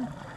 Ayun.